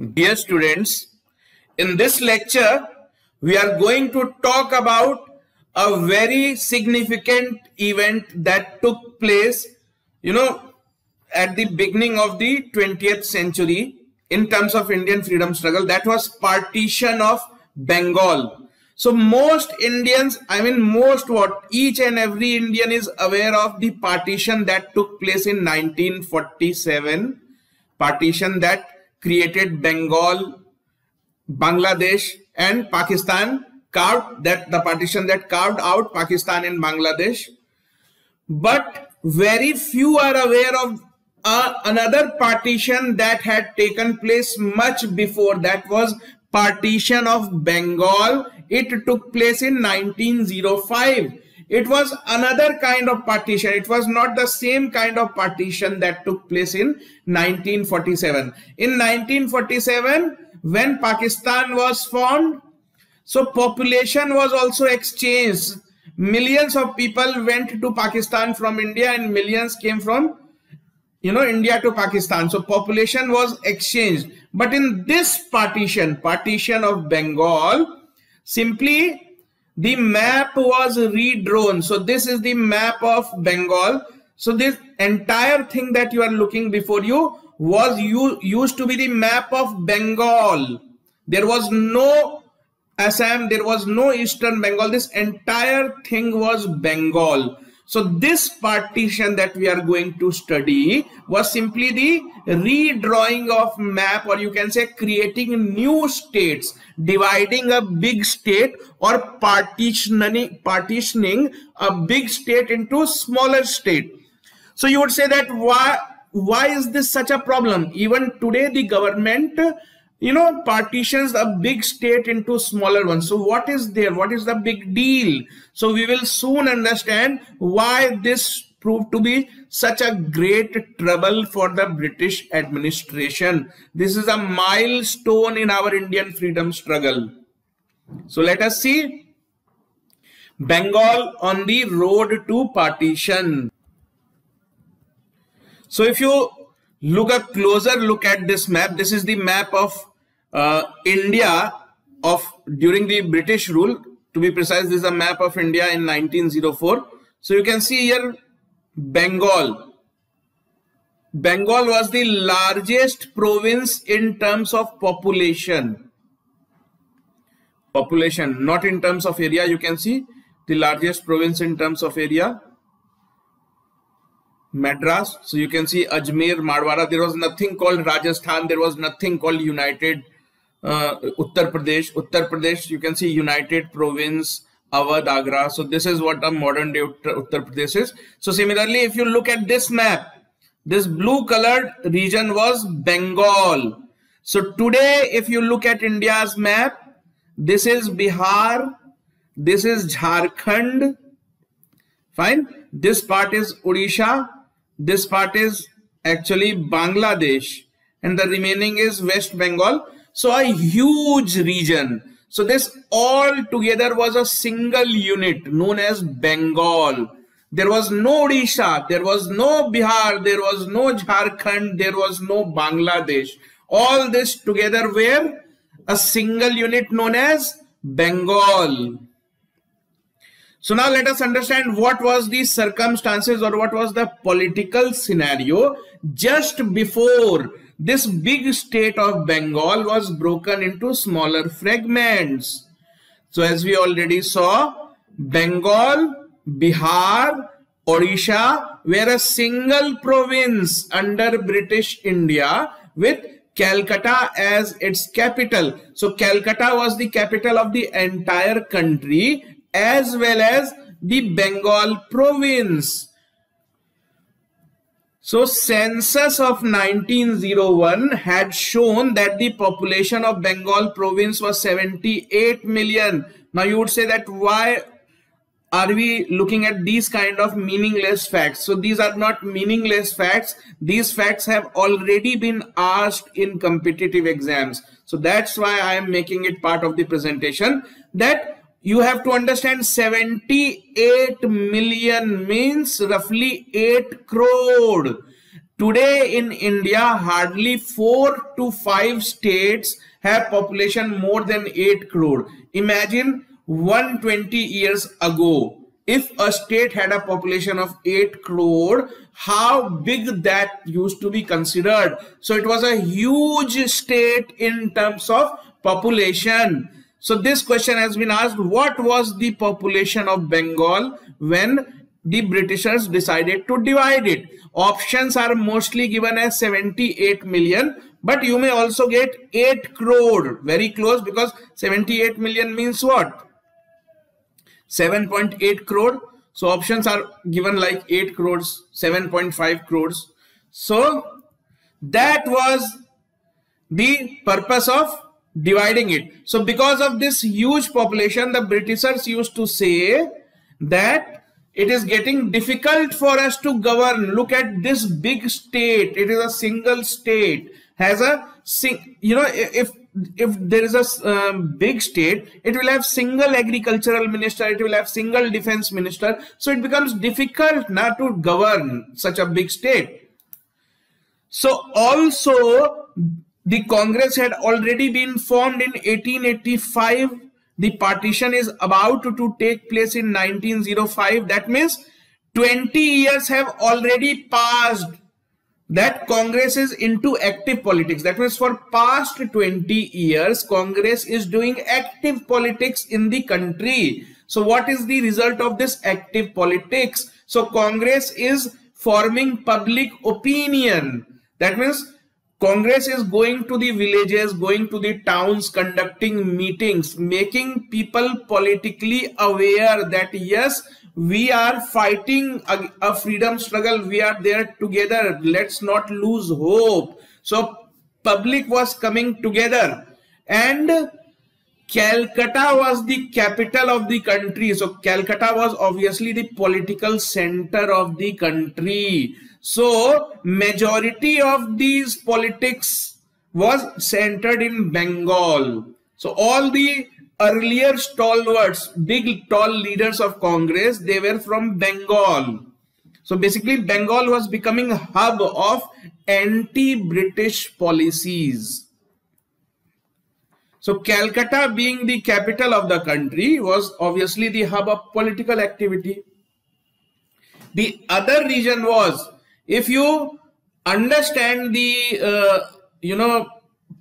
Dear students, in this lecture, we are going to talk about a very significant event that took place, you know, at the beginning of the 20th century in terms of Indian freedom struggle. That was partition of Bengal. So most Indians, I mean most what, each and every Indian is aware of the partition that took place in 1947. Partition that created Bengal, Bangladesh and Pakistan carved that the partition that carved out Pakistan and Bangladesh. But very few are aware of uh, another partition that had taken place much before that was partition of Bengal. It took place in 1905 it was another kind of partition. It was not the same kind of partition that took place in 1947. In 1947, when Pakistan was formed, so population was also exchanged. Millions of people went to Pakistan from India and millions came from you know India to Pakistan. So population was exchanged. But in this partition, partition of Bengal, simply the map was redrawn. So this is the map of bengal. So this entire thing that you are looking before you was used to be the map of bengal. There was no assam there was no eastern bengal. This entire thing was bengal. So this partition that we are going to study was simply the redrawing of map or you can say creating new states, dividing a big state or partitioning, partitioning a big state into smaller state. So you would say that why, why is this such a problem? Even today the government you know partitions a big state into smaller ones so what is there what is the big deal so we will soon understand why this proved to be such a great trouble for the british administration this is a milestone in our indian freedom struggle so let us see bengal on the road to partition so if you look a closer look at this map this is the map of uh, India of during the British rule. To be precise, this is a map of India in 1904. So you can see here Bengal. Bengal was the largest province in terms of population. Population, not in terms of area. You can see the largest province in terms of area. Madras. So you can see Ajmer, Merwara. There was nothing called Rajasthan. There was nothing called United uh, Uttar Pradesh. Uttar Pradesh, you can see United Province, Awadh, Agra. So this is what a modern day Uttar, Pradesh is. So similarly, if you look at this map, this blue colored region was Bengal. So today, if you look at India's map, this is Bihar, this is Jharkhand, fine. This part is Odisha, this part is actually Bangladesh, and the remaining is West Bengal. So a huge region. So this all together was a single unit known as Bengal. There was no Odisha, there was no Bihar, there was no Jharkhand, there was no Bangladesh. All this together were a single unit known as Bengal. So now let us understand what was the circumstances or what was the political scenario just before this big state of Bengal was broken into smaller fragments. So as we already saw, Bengal, Bihar, Odisha were a single province under British India with Calcutta as its capital. So Calcutta was the capital of the entire country as well as the Bengal province. So census of 1901 had shown that the population of Bengal province was 78 million. Now you would say that why are we looking at these kind of meaningless facts? So these are not meaningless facts. These facts have already been asked in competitive exams. So that's why I am making it part of the presentation that you have to understand 78 million means roughly 8 crore Today in India, hardly 4 to 5 states have population more than 8 crore. Imagine 120 years ago, if a state had a population of 8 crore, how big that used to be considered. So it was a huge state in terms of population. So this question has been asked, what was the population of Bengal when the Britishers decided to divide it? Options are mostly given as 78 million, but you may also get 8 crore, very close because 78 million means what? 7.8 crore. So options are given like 8 crores, 7.5 crores. So that was the purpose of dividing it. So because of this huge population, the Britishers used to say that it is getting difficult for us to govern. Look at this big state. It is a single state. Has a, sing, you know, if if there is a um, big state, it will have single agricultural minister, it will have single defense minister. So it becomes difficult not to govern such a big state. So also the Congress had already been formed in 1885. The partition is about to, take place in 1905. That means 20 years have already passed that Congress is into active politics. That means for past 20 years, Congress is doing active politics in the country. So what is the result of this active politics? So Congress is forming public opinion. That means Congress is going to the villages, going to the towns, conducting meetings, making people politically aware that yes, we are fighting a, a, freedom struggle. We are there together. Let's not lose hope. So public was coming together and Calcutta was the capital of the country. So Calcutta was obviously the political center of the country. So majority of these politics was centered in Bengal. So all the earlier stalwarts, big tall leaders of Congress, they were from Bengal. So basically Bengal was becoming a hub of anti-British policies. So Calcutta being the capital of the country was obviously the hub of political activity. The other region was if you understand the uh, you know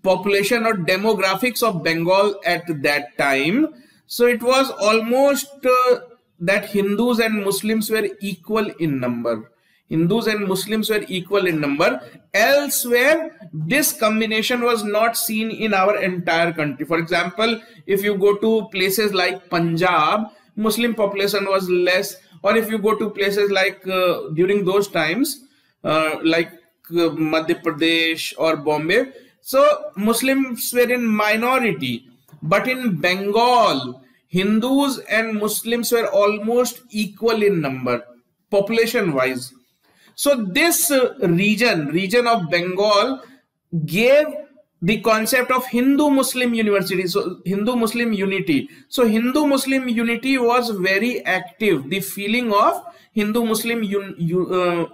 population or demographics of bengal at that time so it was almost uh, that hindus and muslims were equal in number. Hindus and muslims were equal in number. Elsewhere this combination was not seen in our entire country. For example if you go to places like punjab muslim population was less or if you go to places like uh, during those times like uh, Madhya Pradesh or Bombay. So Muslims were in minority, but in Bengal, Hindus and Muslims were almost equal in number, population wise. So this uh, region, region of Bengal, gave the concept of Hindu Muslim university, so Hindu Muslim unity. So Hindu Muslim unity was very active. The feeling of Hindu Muslim un, uh,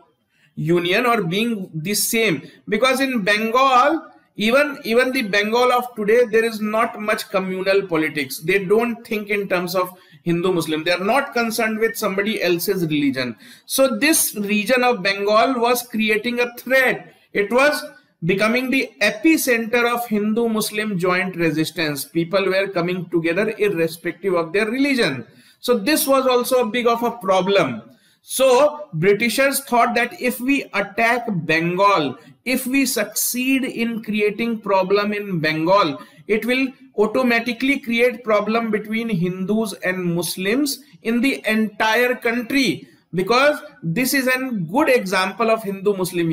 union or being the same. Because in bengal even even the bengal of today there is not much communal politics. They don't think in terms of hindu muslim. They are not concerned with somebody else's religion. So this region of bengal was creating a threat. It was becoming the epicenter of hindu muslim joint resistance. People were coming together irrespective of their religion. So this was also a big of a problem so Britishers thought that if we attack Bengal, if we succeed in creating problem in Bengal, it will automatically create problem between Hindus and Muslims in the entire country because this is a good example of Hindu-Muslim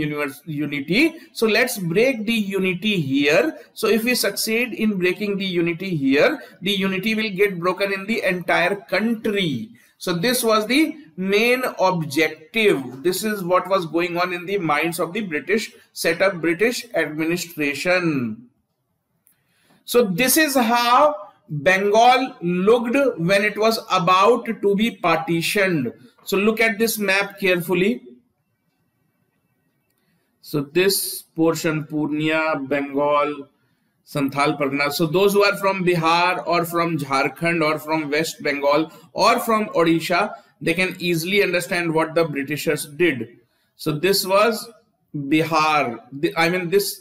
unity. So let's break the unity here. So if we succeed in breaking the unity here, the unity will get broken in the entire country. So this was the main objective. This is what was going on in the minds of the British set up British administration. So this is how Bengal looked when it was about to be partitioned. So look at this map carefully. So this portion, Purnia, Bengal, Santhal. So those who are from Bihar or from Jharkhand or from West Bengal or from Odisha, they can easily understand what the Britishers did. So this was Bihar. I mean this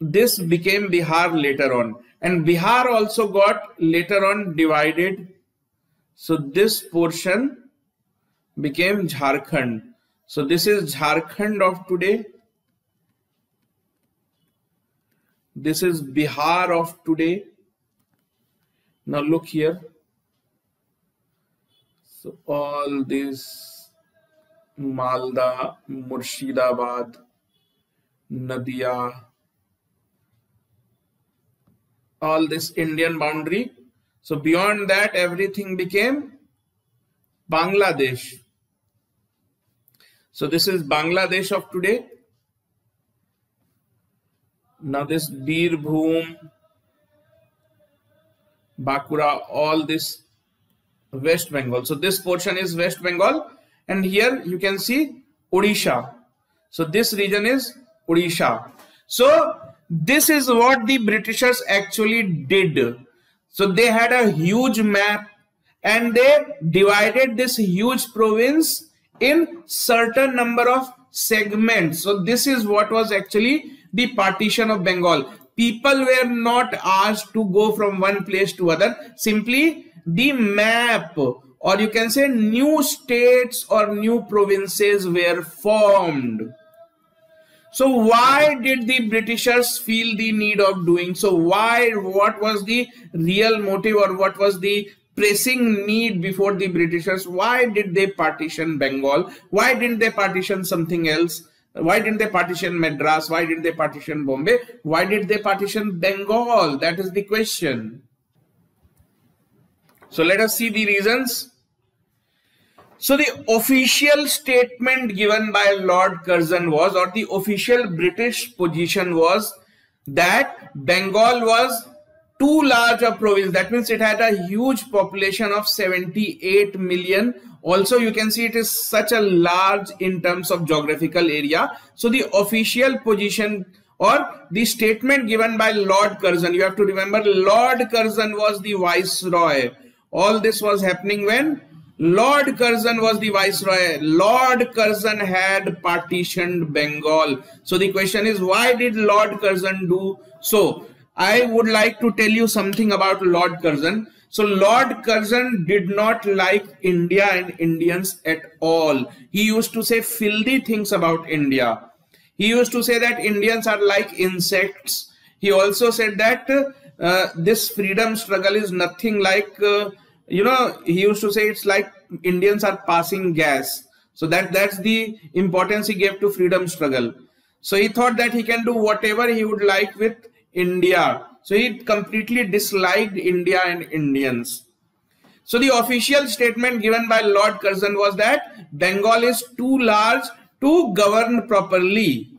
this became Bihar later on. And Bihar also got later on divided. So this portion became Jharkhand. So this is Jharkhand of today. This is Bihar of today. Now look here. So all this Malda, Murshidabad, Nadia, all this Indian boundary. So beyond that, everything became Bangladesh. So this is Bangladesh of today. Now this Birbhum, Bankura, all this West Bengal. So this portion is West Bengal and here you can see Odisha. So this region is Odisha. So this is what the Britishers actually did. So they had a huge map and they divided this huge province in certain number of segments so this is what was actually the partition of bengal people were not asked to go from one place to other simply the map or you can say new states or new provinces were formed so why did the britishers feel the need of doing so why what was the real motive or what was the pressing need before the Britishers. Why did they partition Bengal? Why didn't they partition something else? Why didn't they partition Madras? Why didn't they partition Bombay? Why did they partition Bengal? That is the question. So let us see the reasons. So the official statement given by Lord Curzon was, or the official British position was, that Bengal was too large a province. That means it had a huge population of 78 million. Also, you can see it is such a large in terms of geographical area. So the official position or the statement given by Lord Curzon, you have to remember Lord Curzon was the viceroy. All this was happening when Lord Curzon was the viceroy. Lord Curzon had partitioned Bengal. So the question is, why did Lord Curzon do so? I would like to tell you something about Lord Curzon. So Lord Curzon did not like India and Indians at all. He used to say filthy things about India. He used to say that Indians are like insects. He also said that uh, this freedom struggle is nothing like, uh, you know, he used to say it's like Indians are passing gas. So that that's the importance he gave to freedom struggle. So he thought that he can do whatever he would like with India. So he completely disliked India and Indians. So the official statement given by Lord Curzon was that Bengal is too large to govern properly.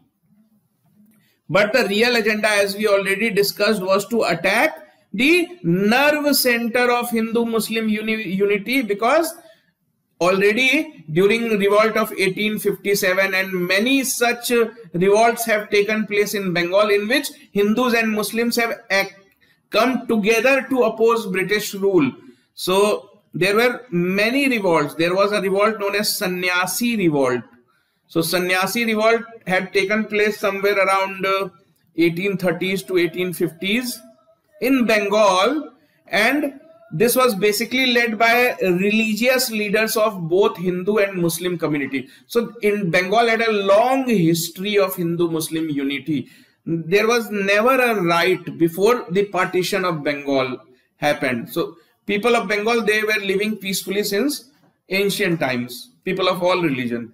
But the real agenda as we already discussed was to attack the nerve center of Hindu-Muslim uni unity because already during revolt of 1857 and many such revolts have taken place in bengal in which hindus and muslims have come together to oppose british rule. So there were many revolts. There was a revolt known as sannyasi revolt. So sannyasi revolt had taken place somewhere around 1830s uh, to 1850s in bengal and this was basically led by religious leaders of both Hindu and Muslim community. So in Bengal had a long history of Hindu-Muslim unity. There was never a right before the partition of Bengal happened. So people of Bengal, they were living peacefully since ancient times, people of all religion.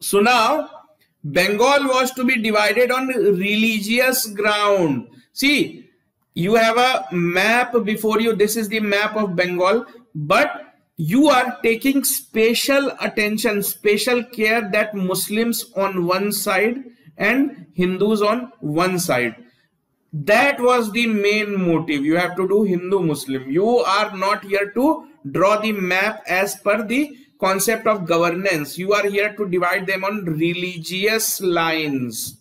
So now Bengal was to be divided on religious ground. See, you have a map before you. This is the map of bengal. But you are taking special attention special care that muslims on one side and hindus on one side. That was the main motive. You have to do hindu muslim. You are not here to draw the map as per the concept of governance. You are here to divide them on religious lines.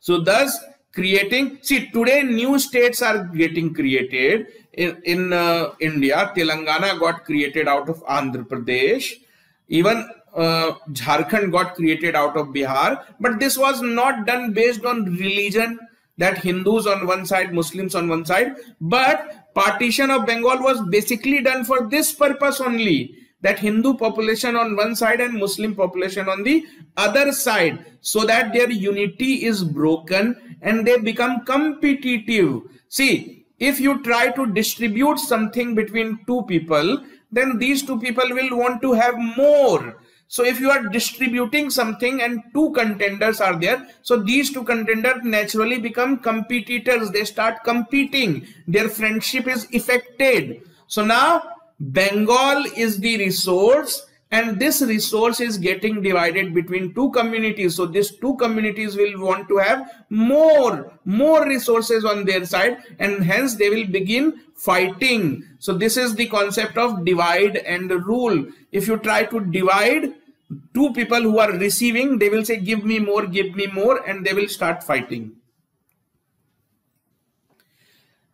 So thus creating, see today new states are getting created in, in uh, India. Telangana got created out of Andhra Pradesh. Even uh, Jharkhand got created out of Bihar. But this was not done based on religion that Hindus on one side, Muslims on one side. But partition of Bengal was basically done for this purpose only that Hindu population on one side and Muslim population on the other side so that their unity is broken and they become competitive. See, if you try to distribute something between two people, then these two people will want to have more. So if you are distributing something and two contenders are there, so these two contenders naturally become competitors. They start competing. Their friendship is affected. So now Bengal is the resource and this resource is getting divided between two communities. So these two communities will want to have more, more resources on their side and hence they will begin fighting. So this is the concept of divide and rule. If you try to divide two people who are receiving, they will say give me more, give me more and they will start fighting.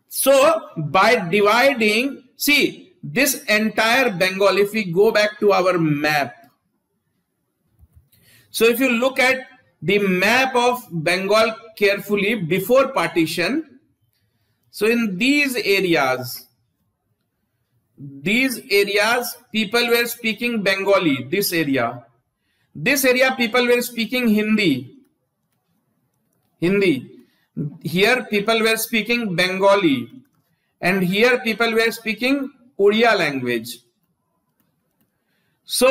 So by dividing, see this entire Bengal, if we go back to our map, so if you look at the map of Bengal carefully before partition, so in these areas, these areas, people were speaking Bengali, this area. This area, people were speaking Hindi. Hindi. Here, people were speaking Bengali. And here, people were speaking Odia language. So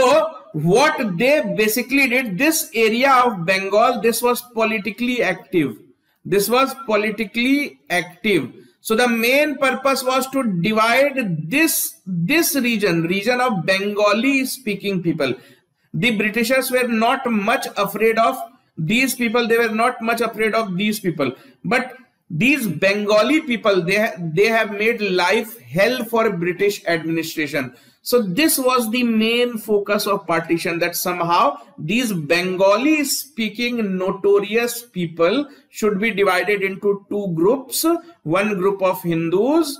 what they basically did, this area of Bengal, this was politically active. This was politically active. So the main purpose was to divide this, this region, region of Bengali speaking people. The Britishers were not much afraid of these people. They were not much afraid of these people. But these bengali people they they have made life hell for british administration. So this was the main focus of partition that somehow these bengali speaking notorious people should be divided into two groups. One group of hindus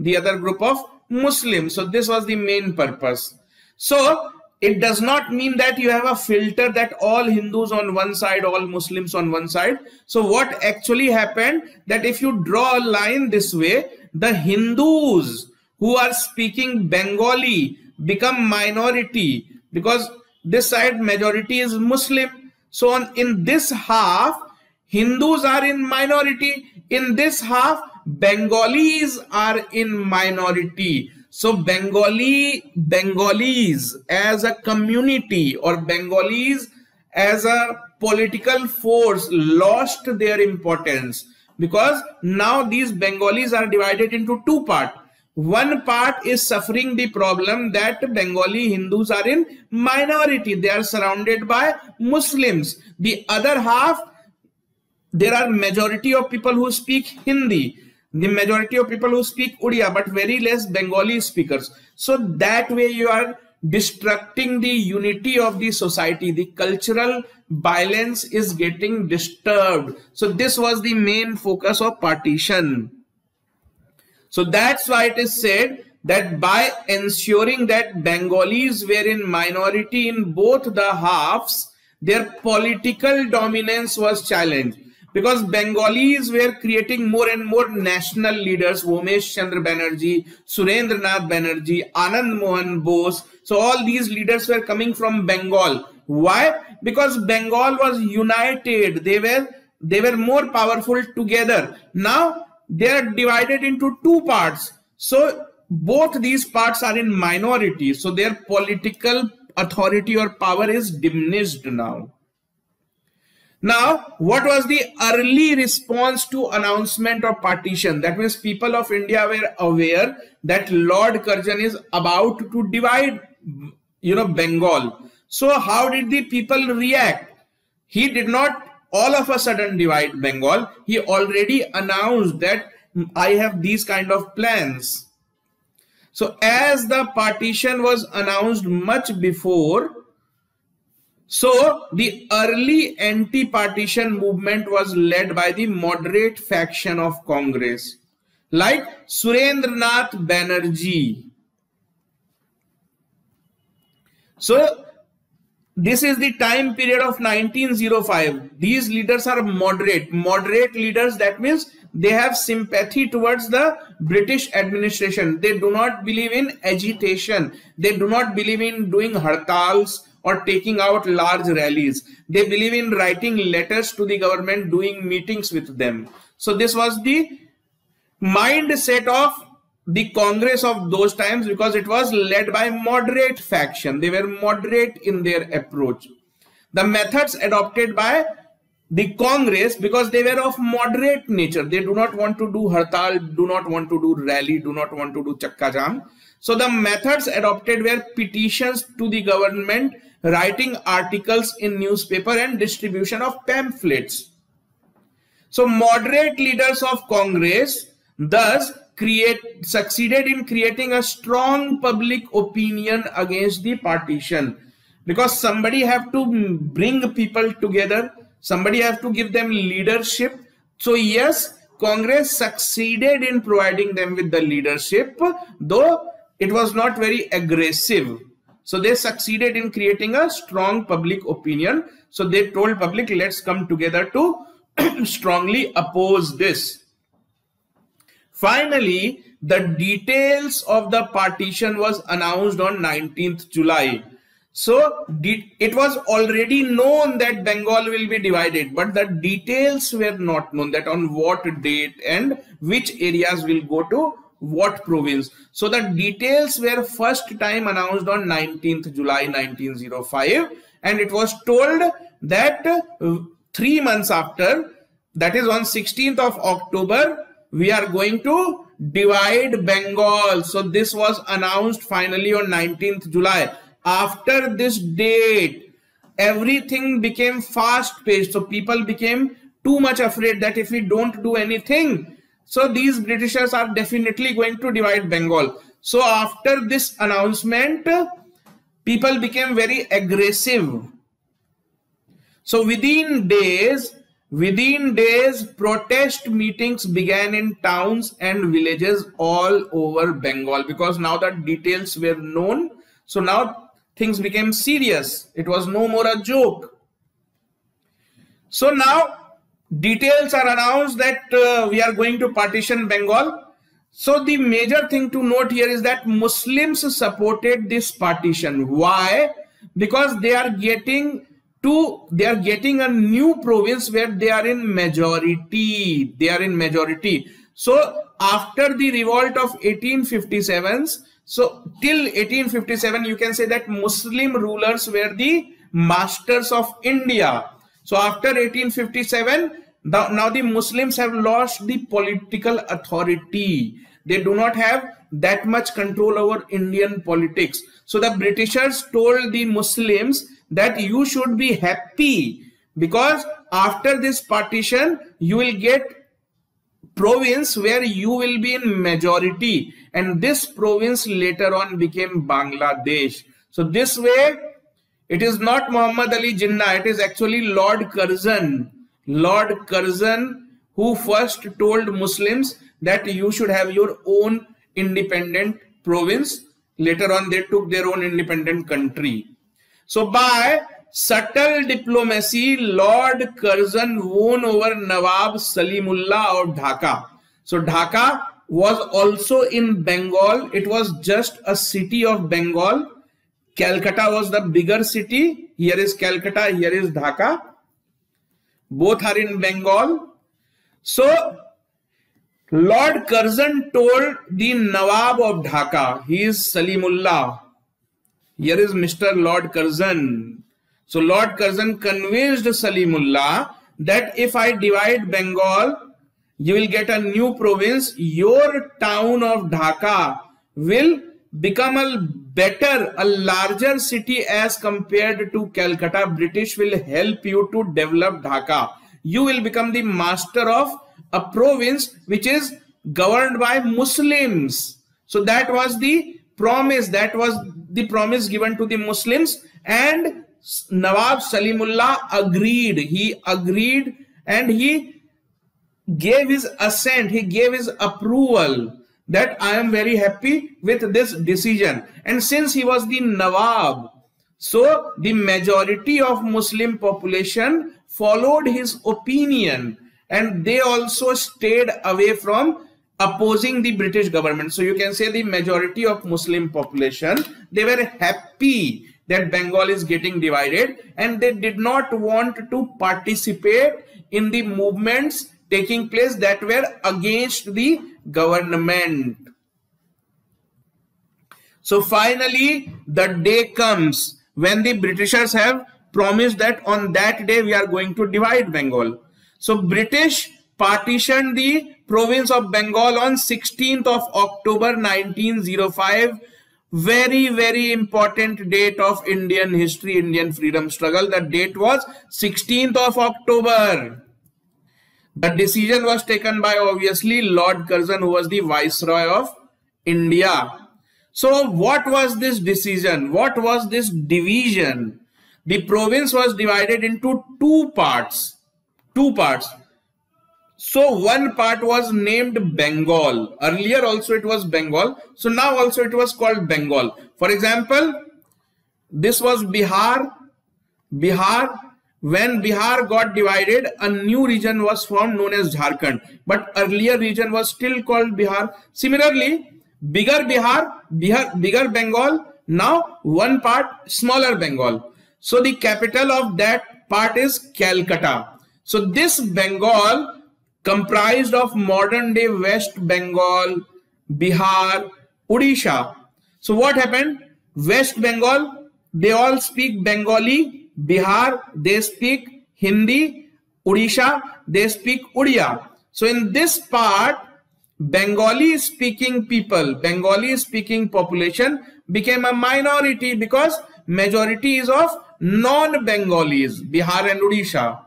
the other group of muslims. So this was the main purpose. So it does not mean that you have a filter that all Hindus on one side, all Muslims on one side. So what actually happened that if you draw a line this way, the Hindus who are speaking Bengali become minority because this side majority is Muslim. So on, in this half, Hindus are in minority. In this half, Bengalis are in minority. So Bengali, Bengalis as a community or Bengalis as a political force lost their importance because now these Bengalis are divided into two parts. One part is suffering the problem that Bengali Hindus are in minority. They are surrounded by Muslims. The other half, there are majority of people who speak Hindi the majority of people who speak Odia, but very less Bengali speakers. So that way you are destructing the unity of the society. The cultural balance is getting disturbed. So this was the main focus of partition. So that's why it is said that by ensuring that Bengalis were in minority in both the halves, their political dominance was challenged because Bengalis were creating more and more national leaders, Umesh Chandra Banerjee, Surendra Nath Banerjee, Anand Mohan Bose. So all these leaders were coming from Bengal. Why? Because Bengal was united. They were they were more powerful together. Now they are divided into two parts. So both these parts are in minority. So their political authority or power is diminished now. Now, what was the early response to announcement of partition? That means people of India were aware that Lord Curzon is about to divide, you know, Bengal. So how did the people react? He did not all of a sudden divide Bengal. He already announced that I have these kind of plans. So as the partition was announced much before, so the early anti-partition movement was led by the moderate faction of Congress, like Surendranath Banerjee. So this is the time period of 1905. These leaders are moderate. Moderate leaders, that means they have sympathy towards the British administration. They do not believe in agitation. They do not believe in doing hartals or taking out large rallies. They believe in writing letters to the government, doing meetings with them. So this was the mindset of the Congress of those times because it was led by moderate faction. They were moderate in their approach. The methods adopted by the Congress because they were of moderate nature. They do not want to do hartal, do not want to do rally, do not want to do chakka jam. So the methods adopted were petitions to the government, writing articles in newspaper and distribution of pamphlets. So moderate leaders of Congress thus create succeeded in creating a strong public opinion against the partition. Because somebody have to bring people together somebody have to give them leadership. So yes congress succeeded in providing them with the leadership though it was not very aggressive so they succeeded in creating a strong public opinion. So they told public let's come together to strongly oppose this. Finally the details of the partition was announced on 19th july. So it was already known that Bengal will be divided, but the details were not known that on what date and which areas will go to what province. So the details were first time announced on 19th July 1905 and it was told that uh, three months after, that is on 16th of October, we are going to divide Bengal. So this was announced finally on 19th July after this date everything became fast paced so people became too much afraid that if we don't do anything so these britishers are definitely going to divide bengal so after this announcement uh, people became very aggressive so within days within days protest meetings began in towns and villages all over bengal because now the details were known so now things became serious. It was no more a joke. So now details are announced that uh, we are going to partition Bengal. So the major thing to note here is that Muslims supported this partition. Why? Because they are getting to they are getting a new province where they are in majority. They are in majority. So after the revolt of 1857s, so till 1857, you can say that Muslim rulers were the masters of India. So after 1857, the, now the Muslims have lost the political authority. They do not have that much control over Indian politics. So the Britishers told the Muslims that you should be happy because after this partition, you will get province where you will be in majority and this province later on became Bangladesh. So this way, it is not Muhammad Ali Jinnah, it is actually Lord Curzon. Lord Curzon who first told Muslims that you should have your own independent province. Later on, they took their own independent country. So by subtle diplomacy, Lord Curzon won over Nawab Salimullah of Dhaka. So Dhaka was also in Bengal. It was just a city of Bengal. Calcutta was the bigger city. Here is Calcutta, here is Dhaka. Both are in Bengal. So, Lord Curzon told the Nawab of Dhaka, he is Salimullah. Here is Mr. Lord Curzon. So, Lord Curzon convinced Salimullah that if I divide Bengal you will get a new province. Your town of Dhaka will become a better, a larger city as compared to Calcutta. British will help you to develop Dhaka. You will become the master of a province which is governed by Muslims. So that was the promise, that was the promise given to the Muslims and Nawab Salimullah agreed. He agreed and he gave his assent, he gave his approval that I am very happy with this decision. And since he was the Nawab, so the majority of Muslim population followed his opinion and they also stayed away from opposing the British government. So you can say the majority of Muslim population, they were happy that Bengal is getting divided and they did not want to participate in the movements taking place that were against the government. So finally, the day comes when the Britishers have promised that on that day we are going to divide Bengal. So British partitioned the province of Bengal on 16th of October 1905 very very important date of Indian history Indian freedom struggle that date was 16th of October the decision was taken by obviously Lord Curzon who was the viceroy of India so what was this decision? What was this division? The province was divided into two parts. Two parts. So one part was named Bengal. Earlier also it was Bengal. So now also it was called Bengal. For example, this was Bihar. Bihar. When Bihar got divided, a new region was formed known as Jharkhand. But earlier region was still called Bihar. Similarly, bigger Bihar, Bihar, bigger Bengal, now one part smaller Bengal. So the capital of that part is Calcutta. So this Bengal comprised of modern day West Bengal, Bihar, Odisha. So what happened? West Bengal, they all speak Bengali. Bihar, they speak Hindi. Odisha, they speak Odia. So in this part, Bengali speaking people, Bengali speaking population became a minority because majority is of non-Bengalis, Bihar and Odisha.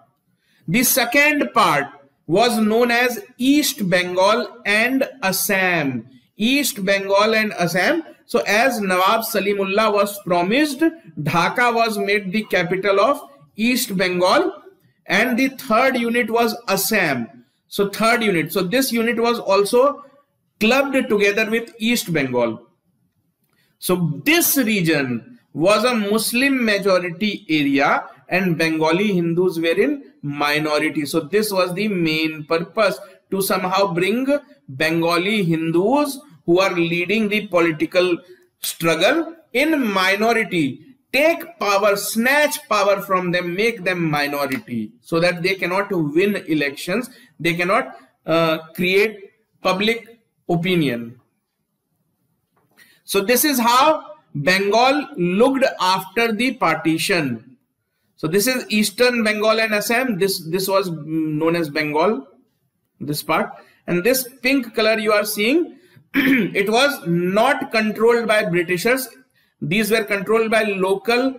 The second part was known as East Bengal and Assam. East Bengal and Assam. So as Nawab Salimullah was promised, Dhaka was made the capital of East Bengal and the third unit was Assam. So third unit. So this unit was also clubbed together with East Bengal. So this region was a Muslim majority area and Bengali Hindus were in minority. So this was the main purpose to somehow bring Bengali Hindus who are leading the political struggle in minority take power, snatch power from them, make them minority so that they cannot win elections. They cannot uh, create public opinion. So this is how Bengal looked after the partition. So this is Eastern Bengal and Assam. This, this was known as Bengal, this part. And this pink color you are seeing, it was not controlled by Britishers these were controlled by local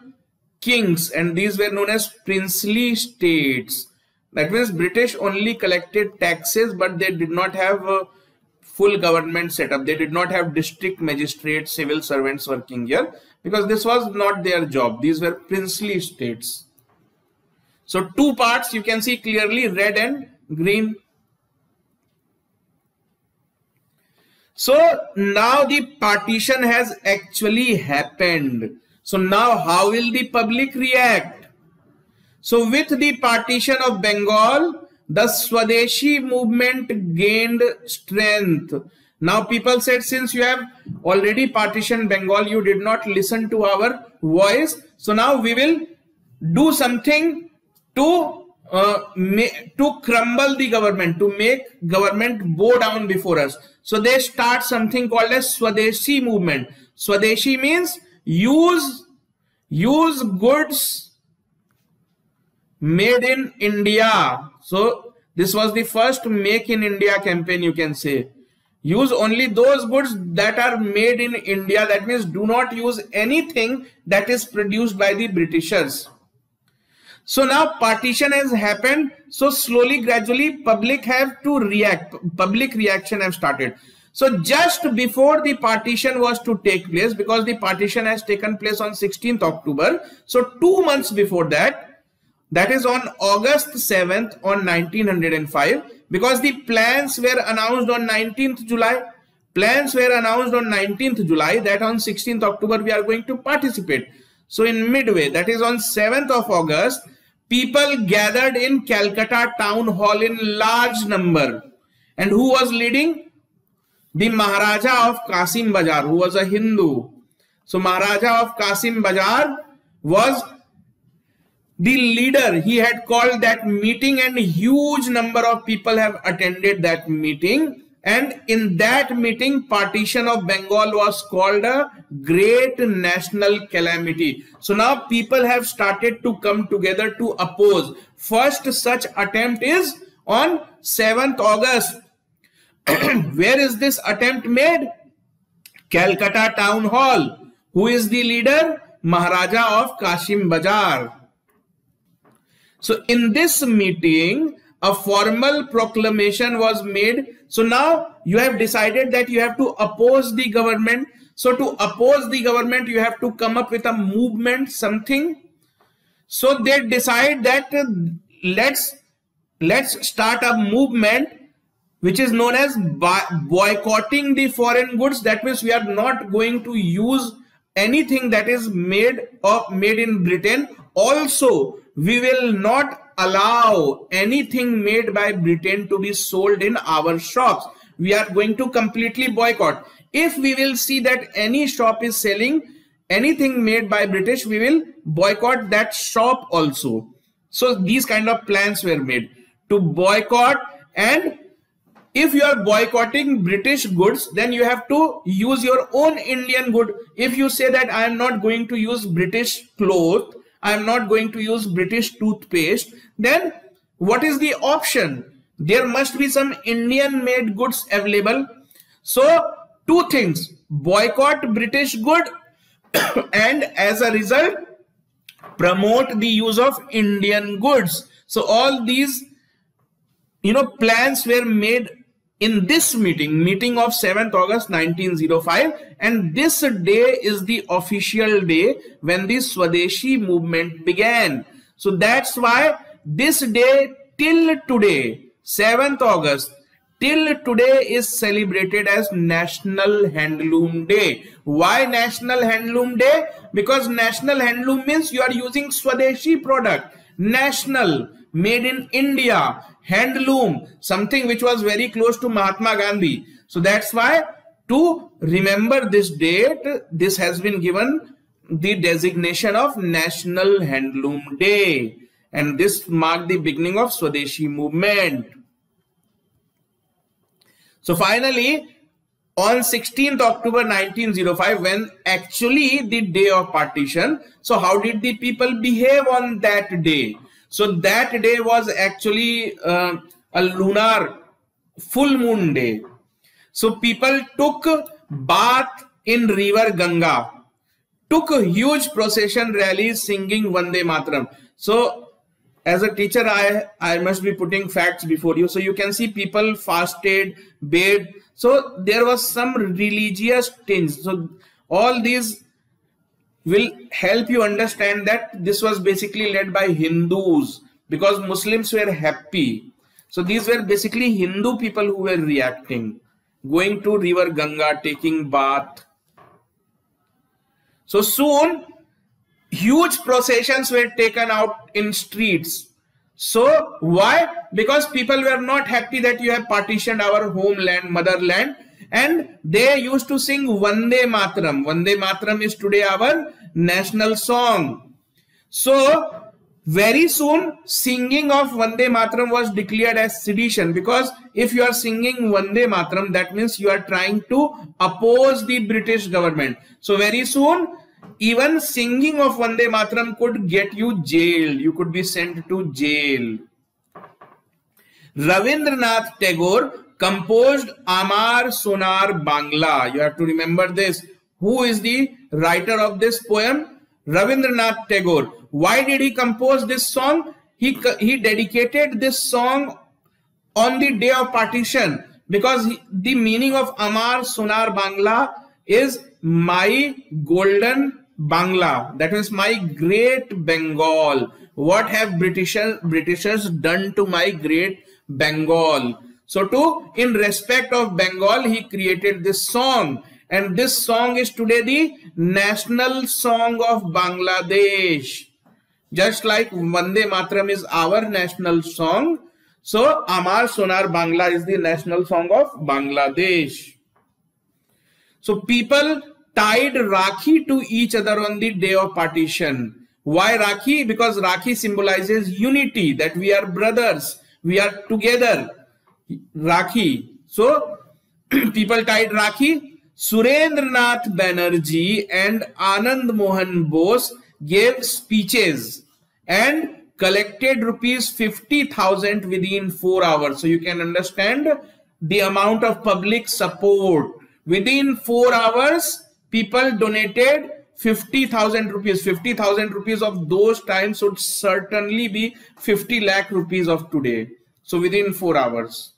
kings and these were known as princely states. That means British only collected taxes but they did not have a full government setup. They did not have district magistrates, civil servants working here because this was not their job. These were princely states. So two parts you can see clearly red and green So now the partition has actually happened. So now how will the public react? So with the partition of Bengal, the Swadeshi movement gained strength. Now people said since you have already partitioned Bengal, you did not listen to our voice. So now we will do something to uh, to crumble the government, to make government bow down before us. So they start something called as Swadeshi movement. Swadeshi means use, use goods made in India. So this was the first make in India campaign you can say. Use only those goods that are made in India. That means do not use anything that is produced by the Britishers. So now partition has happened. So slowly, gradually, public have to react. Public reaction have started. So just before the partition was to take place, because the partition has taken place on 16th October, so two months before that, that is on August 7th on 1905, because the plans were announced on 19th July, plans were announced on 19th July that on 16th October we are going to participate. So in midway, that is on 7th of August, people gathered in Calcutta town hall in large number. And who was leading? the Maharaja of Kasim Bajar, who was a Hindu. So Maharaja of Kasim Bajar was the leader. He had called that meeting and huge number of people have attended that meeting. And in that meeting, partition of Bengal was called a great national calamity. So now people have started to come together to oppose. First such attempt is on 7th August where is this attempt made? Calcutta Town Hall. Who is the leader? Maharaja of Kashim Bajar. So in this meeting, a formal proclamation was made. So now you have decided that you have to oppose the government. So to oppose the government, you have to come up with a movement, something. So they decide that uh, let's let's start a movement which is known as boycotting the foreign goods. That means we are not going to use anything that is made or made in Britain. Also, we will not allow anything made by Britain to be sold in our shops. We are going to completely boycott. If we will see that any shop is selling anything made by British, we will boycott that shop also. So these kind of plans were made to boycott and if you are boycotting british goods then you have to use your own indian good if you say that i am not going to use british cloth i am not going to use british toothpaste then what is the option? There must be some indian made goods available. So two things. Boycott british good and as a result promote the use of indian goods. So all these you know plans were made in this meeting, meeting of 7th August 1905 and this day is the official day when the Swadeshi movement began. So that's why this day till today, 7th August, till today is celebrated as National Handloom Day. Why National Handloom Day? Because National Handloom means you are using Swadeshi product. National, made in India handloom, something which was very close to Mahatma Gandhi. So that's why to remember this date, this has been given the designation of National Handloom Day. And this marked the beginning of Swadeshi movement. So finally, on 16th October 1905, when actually the day of partition, so how did the people behave on that day? So that day was actually uh, a lunar full moon day. So people took bath in river Ganga, took a huge procession rallies singing Vande Matram. So as a teacher, I, I must be putting facts before you. So you can see people fasted, bathed. So there was some religious tinge. So all these will help you understand that this was basically led by Hindus because Muslims were happy. So these were basically Hindu people who were reacting, going to river Ganga, taking bath. So soon, huge processions were taken out in streets. So why? Because people were not happy that you have partitioned our homeland, motherland and they used to sing Vande Mataram. Vande Matram is today our national song. So very soon singing of Vande Matram was declared as sedition because if you are singing Vande Matram, that means you are trying to oppose the British government. So very soon even singing of Vande Matram could get you jailed. You could be sent to jail. Ravindranath Tagore composed Amar Sonar Bangla. You have to remember this. Who is the writer of this poem? Ravindranath Tagore. Why did he compose this song? He, he dedicated this song on the day of partition because he, the meaning of Amar Sonar Bangla is my golden Bangla. That is my great Bengal. What have Britishers Britishers done to my great Bengal? So to in respect of Bengal, he created this song. And this song is today the national song of Bangladesh. Just like Vande Matram is our national song, so Amar Sonar Bangla is the national song of Bangladesh. So people tied Rakhi to each other on the day of partition. Why Rakhi? Because Rakhi symbolizes unity, that we are brothers, we are together. Rakhi. So people tied Rakhi. Surendranath Banerjee and Anand Mohan Bose gave speeches and collected rupees 50,000 within 4 hours. So you can understand the amount of public support. Within 4 hours, people donated 50,000 rupees. 50,000 rupees of those times would certainly be 50 lakh rupees of today. So within 4 hours.